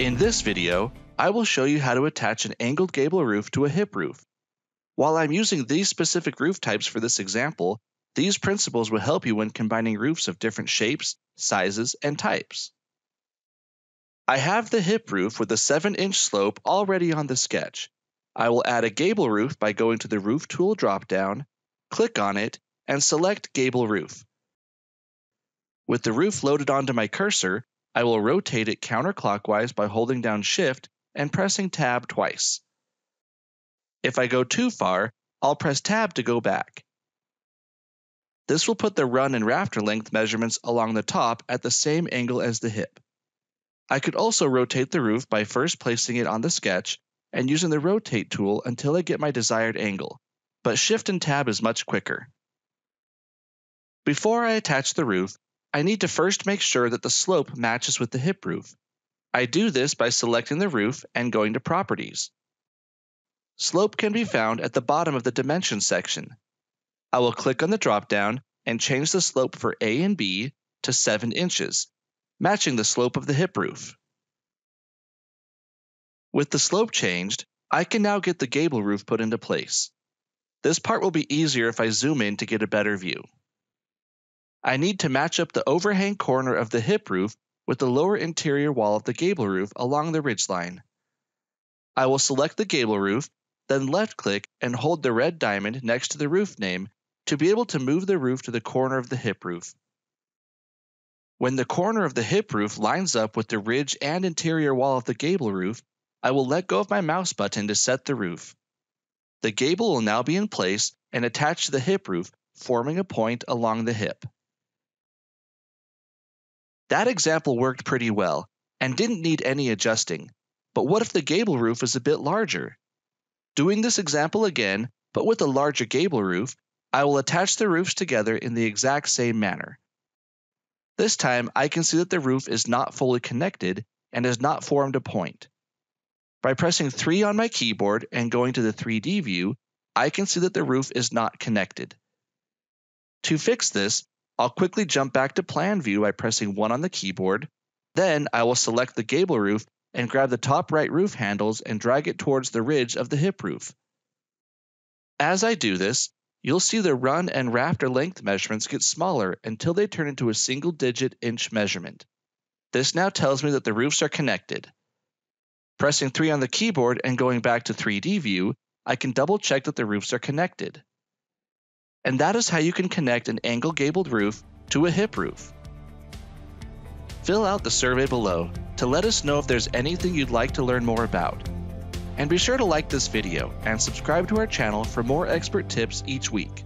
In this video, I will show you how to attach an angled gable roof to a hip roof. While I'm using these specific roof types for this example, these principles will help you when combining roofs of different shapes, sizes, and types. I have the hip roof with a 7-inch slope already on the sketch. I will add a gable roof by going to the Roof Tool dropdown, click on it, and select Gable Roof. With the roof loaded onto my cursor, I will rotate it counterclockwise by holding down Shift and pressing Tab twice. If I go too far, I'll press Tab to go back. This will put the run and rafter length measurements along the top at the same angle as the hip. I could also rotate the roof by first placing it on the sketch and using the rotate tool until I get my desired angle, but Shift and Tab is much quicker. Before I attach the roof, I need to first make sure that the slope matches with the hip roof. I do this by selecting the roof and going to Properties. Slope can be found at the bottom of the Dimensions section. I will click on the dropdown and change the slope for A and B to 7 inches, matching the slope of the hip roof. With the slope changed, I can now get the gable roof put into place. This part will be easier if I zoom in to get a better view. I need to match up the overhang corner of the hip roof with the lower interior wall of the gable roof along the ridgeline. I will select the gable roof then left click and hold the red diamond next to the roof name to be able to move the roof to the corner of the hip roof. When the corner of the hip roof lines up with the ridge and interior wall of the gable roof, I will let go of my mouse button to set the roof. The gable will now be in place and attached to the hip roof, forming a point along the hip. That example worked pretty well and didn't need any adjusting, but what if the gable roof is a bit larger? Doing this example again, but with a larger gable roof, I will attach the roofs together in the exact same manner. This time I can see that the roof is not fully connected and has not formed a point. By pressing 3 on my keyboard and going to the 3D view, I can see that the roof is not connected. To fix this, I'll quickly jump back to plan view by pressing 1 on the keyboard. Then I will select the gable roof and grab the top right roof handles and drag it towards the ridge of the hip roof. As I do this, you'll see the run and rafter length measurements get smaller until they turn into a single digit inch measurement. This now tells me that the roofs are connected. Pressing 3 on the keyboard and going back to 3D view, I can double check that the roofs are connected. And that is how you can connect an angle gabled roof to a hip roof. Fill out the survey below to let us know if there's anything you'd like to learn more about. And be sure to like this video and subscribe to our channel for more Xpert Tips each week.